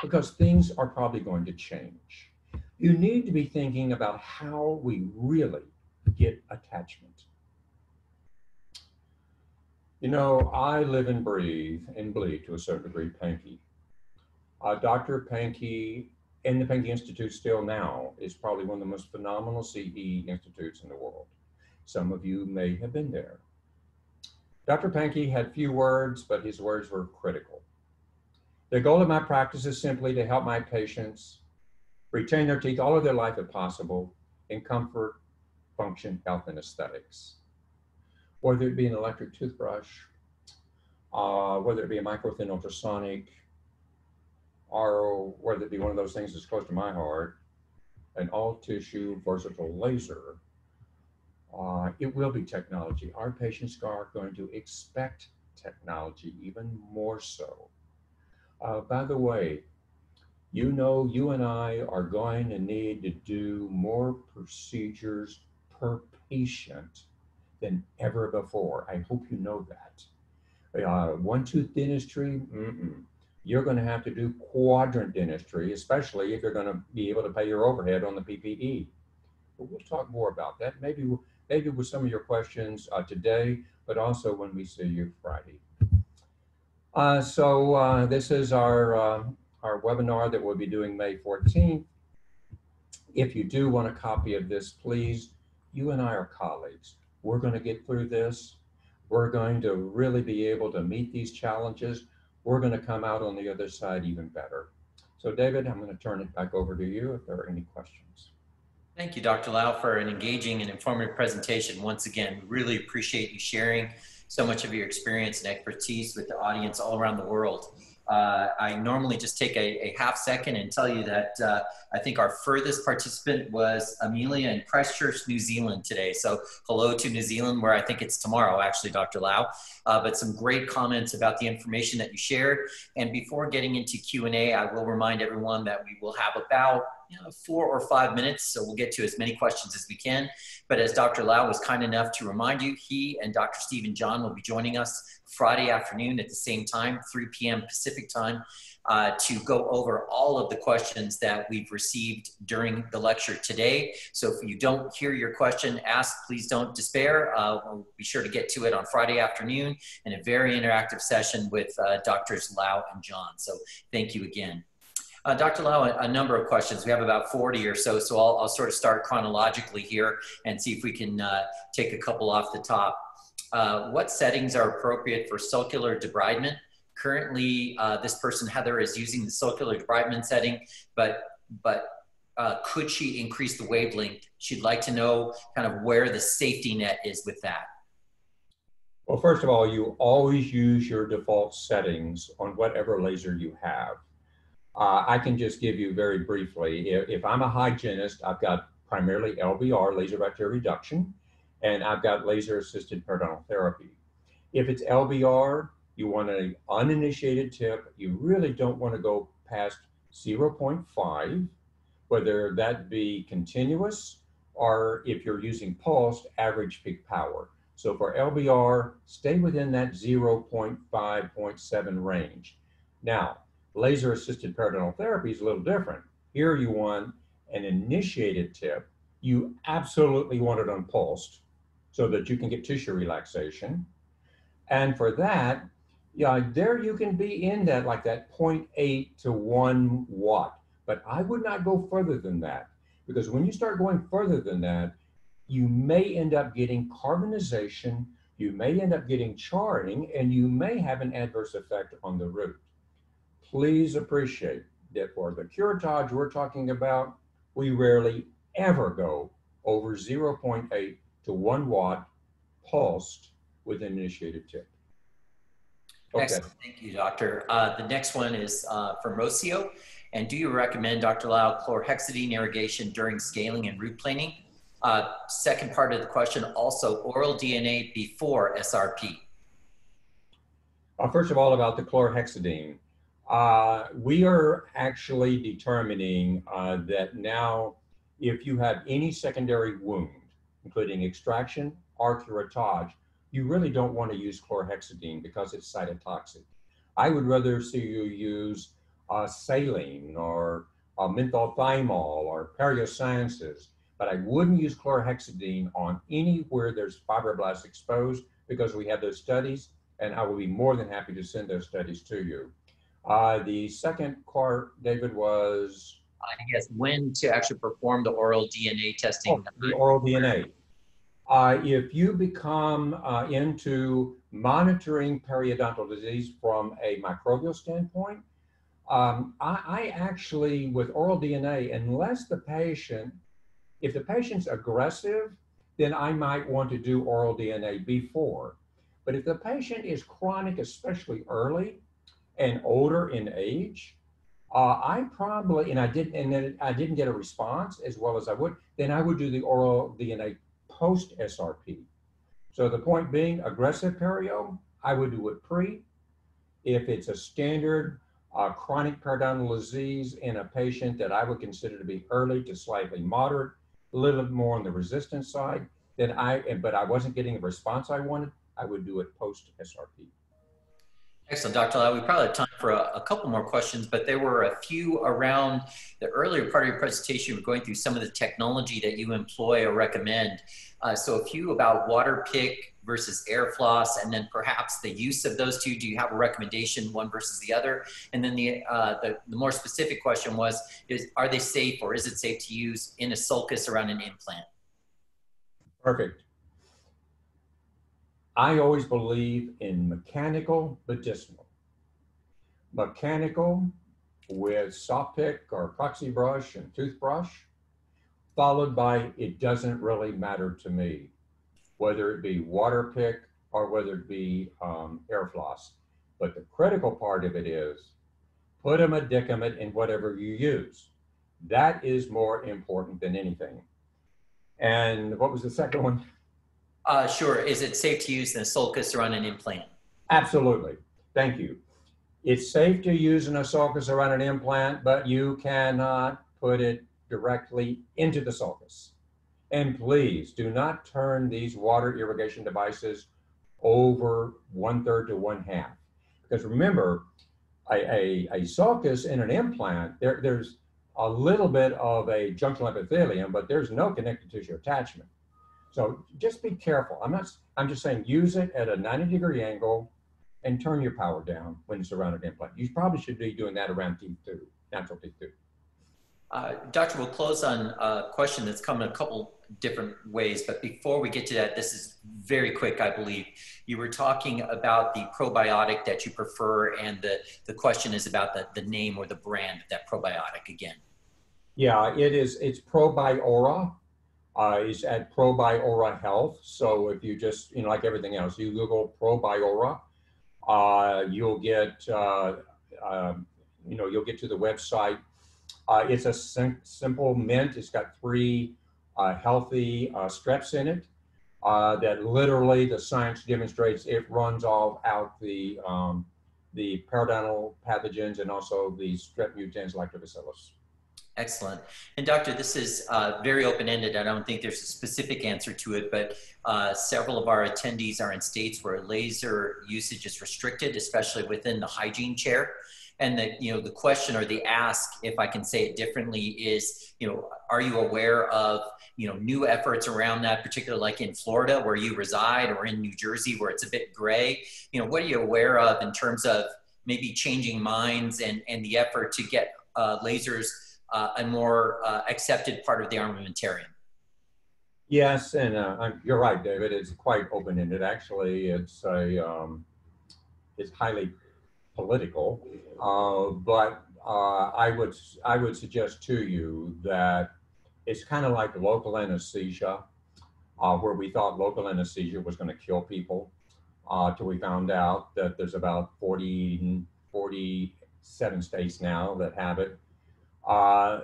because things are probably going to change. You need to be thinking about how we really get attachment. You know, I live and breathe and bleed to a certain degree Pankey. Uh, Dr. Pankey and the Pankey Institute still now is probably one of the most phenomenal CE institutes in the world. Some of you may have been there. Dr. Pankey had few words, but his words were critical. The goal of my practice is simply to help my patients retain their teeth all of their life if possible in comfort, function, health, and aesthetics whether it be an electric toothbrush, uh, whether it be a micro thin ultrasonic, or whether it be one of those things that's close to my heart, an all tissue versatile laser, uh, it will be technology. Our patients are going to expect technology even more so. Uh, by the way, you know, you and I are going to need to do more procedures per patient than ever before. I hope you know that. Uh, one tooth dentistry, mm-mm. you're going to have to do quadrant dentistry, especially if you're going to be able to pay your overhead on the PPE. But we'll talk more about that. Maybe maybe with some of your questions uh, today, but also when we see you Friday. Uh, so uh, this is our uh, our webinar that we'll be doing May 14th. If you do want a copy of this, please, you and I are colleagues we're going to get through this. We're going to really be able to meet these challenges. We're going to come out on the other side even better. So David, I'm going to turn it back over to you if there are any questions. Thank you, Dr. Lau, for an engaging and informative presentation. Once again, we really appreciate you sharing so much of your experience and expertise with the audience all around the world. Uh, I normally just take a, a, half second and tell you that uh, I think our furthest participant was Amelia in Christchurch, New Zealand today. So hello to New Zealand, where I think it's tomorrow, actually, Dr. Lau. Uh, but some great comments about the information that you shared. And before getting into Q&A, I will remind everyone that we will have about you know, four or five minutes, so we'll get to as many questions as we can. But as Dr. Lau was kind enough to remind you, he and Dr. Stephen John will be joining us Friday afternoon at the same time, 3 p.m. Pacific time, uh, to go over all of the questions that we've received during the lecture today. So if you don't hear your question asked, please don't despair. Uh, we'll be sure to get to it on Friday afternoon in a very interactive session with uh, Doctors Lau and John. So thank you again. Uh, Dr. Lau, a, a, number of questions. We have about 40 or so, so I'll, I'll sort of start chronologically here and see if we can uh, take a couple off the top. Uh, what settings are appropriate for sulcular debridement? Currently, uh, this person, Heather, is using the sulcular debridement setting, but, but uh, could she increase the wavelength? She'd like to know kind of where the safety net is with that. Well, first of all, you always use your default settings on whatever laser you have. Uh, I can just give you very briefly, if, if, I'm a hygienist, I've got primarily LBR, laser bacteria reduction, and I've got laser assisted periodontal therapy. If it's LBR, you want an uninitiated tip. You really don't want to go past 0.5, whether that be continuous or if you're using pulsed, average peak power. So for LBR, stay within that 0.5, 0.7 range. Now, Laser assisted periodontal therapy is a little different. Here you want an initiated tip. You absolutely want it unpulsed so that you can get tissue relaxation. And for that, yeah, there you can be in that like that 0.8 to 1 watt. But I would not go further than that because when you start going further than that, you may end up getting carbonization, you may end up getting charring, and you may have an adverse effect on the root please appreciate that for the curettage we're talking about, we rarely ever go over 0.8 to 1 watt pulsed with an initiated tip. Okay. Excellent. Thank you, doctor. Uh, the next one is uh, from Rocio. And do you recommend, Dr. Lau, chlorhexidine irrigation during scaling and root planing? Uh, second part of the question, also oral DNA before SRP. Uh, first of all, about the chlorhexidine. Uh, we are actually determining uh, that now if you have any secondary wound, including extraction or curettage, you really don't want to use chlorhexidine because it's cytotoxic. I would rather see you use uh, saline or uh, menthylthymol or PerioSciences, but I wouldn't use chlorhexidine on anywhere there's fibroblasts exposed because we have those studies and I will be more than happy to send those studies to you. Uh, the second part, David, was? I guess when to actually perform the oral DNA testing. Oh, the oral DNA. Uh, if you become uh, into monitoring periodontal disease from a microbial standpoint, um, I, I, actually, with oral DNA, unless the patient, if the patient's aggressive, then I might want to do oral DNA before. But if the patient is chronic, especially early, and older in age, uh, I probably, and I didn't, and then I didn't get a response as well as I would, then I would do the oral DNA post SRP. So the point being, aggressive perio, I would do it pre. If it's a standard uh, chronic periodontal disease in a patient that I would consider to be early to slightly moderate, a little bit more on the resistance side, then I, but I wasn't getting the response I wanted, I would do it post SRP. Excellent, Dr. Lau. We probably have time for a, a, couple more questions, but there were a few around the earlier part of your presentation. We're going through some of the technology that you employ or recommend. Uh, so a few about Waterpik versus air floss, and then perhaps the use of those two. Do you have a recommendation, one versus the other? And then the, uh, the, the more specific question was, is are they safe or is it safe to use in a sulcus around an implant? Perfect. I always believe in mechanical medicinal. Mechanical with soft pick or proxy brush and toothbrush, followed by it doesn't really matter to me, whether it be Waterpik or whether it be um, air floss. But the critical part of it is put a medicament in whatever you use. That is more important than anything. And what was the second one? Uh, sure. Is it safe to use the sulcus around an implant? Absolutely. Thank you. It's safe to use an sulcus around an implant, but you cannot put it directly into the sulcus. And please do not turn these water irrigation devices over one third to one half. Because remember, a, a, a sulcus in an implant, there, there's a little bit of a junctional epithelium, but there's no connective tissue attachment. So just be careful. I'm not, I'm just saying use it at a 90 degree angle and turn your power down when it's around an implant. You probably should be doing that around teeth too, natural teeth too. Uh, doctor, we'll close on a question that's come in a couple different ways, but before we get to that, this is very quick, I believe. You were talking about the probiotic that you prefer, and the, the question is about the, the name or the brand of that probiotic again. Yeah, it is, it's Probiora. Uh, it's at Probiora Health. So if you just, you know, like everything else, you Google Probiora, uh, you'll get, uh, um, you know, you'll get to the website uh, it's a sim simple mint. It's got three uh, healthy uh, streps in it that literally the science demonstrates it runs all out the, um, the periodontal pathogens and also the strep mutans lactobacillus. Excellent. And doctor, this is uh, very open-ended. I don't think there's a specific answer to it, but uh, several of our attendees are in states where laser usage is restricted, especially within the hygiene chair. And the, you know, the question or the ask, if I can say it differently, is, you know, are you aware of, you know, new efforts around that, particularly like in Florida where you reside or in New Jersey where it's a bit gray? You know, what are you aware of in terms of maybe changing minds and, and the effort to get uh, lasers uh, a more uh, accepted part of the armamentarium? Yes, and uh, you're right, David. It's quite open-ended. Actually, it's a um, it's highly political, uh, but uh, I would I would suggest to you that it's kind of like local anesthesia, uh, where we thought local anesthesia was going to kill people, till we found out that there's about 40, 47 states now that have it. Uh,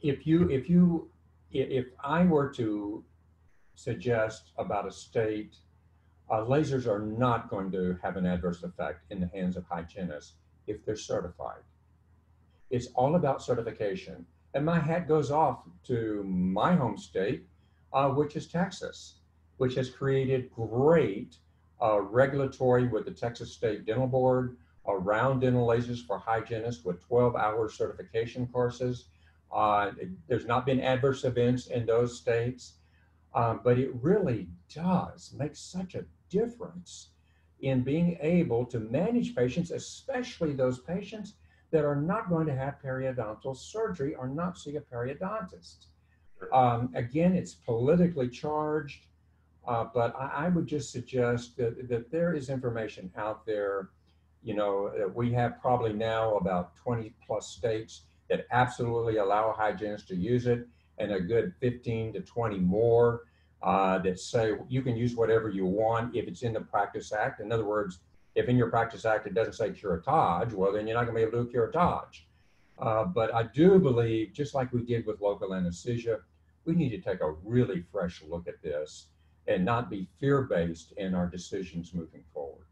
if you if you if I were to suggest about a state uh, lasers are not going to have an adverse effect in the hands of hygienists if they're certified. It's all about certification. And my hat goes off to my home state, uh, which is Texas, which has created great uh, regulatory with the Texas State Dental Board around dental lasers for hygienists with 12 hour certification courses. Uh, there's not been adverse events in those states. Um, but it really does make such a difference in being able to manage patients, especially those patients that are not going to have periodontal surgery or not see a periodontist. Um, again, it's politically charged, uh, but I, I, would just suggest that, that there is information out there. You know, we have probably now about 20 plus states that absolutely allow hygienists to use it and a good 15 to 20 more uh, that say you can use whatever you want if it's in the Practice Act. In other words, if in your Practice Act it doesn't say curettage, well, then you're not going to be able to do curettage. Uh, but I do believe, just like we did with local anesthesia, we need to take a really fresh look at this and not be fear based in our decisions moving forward.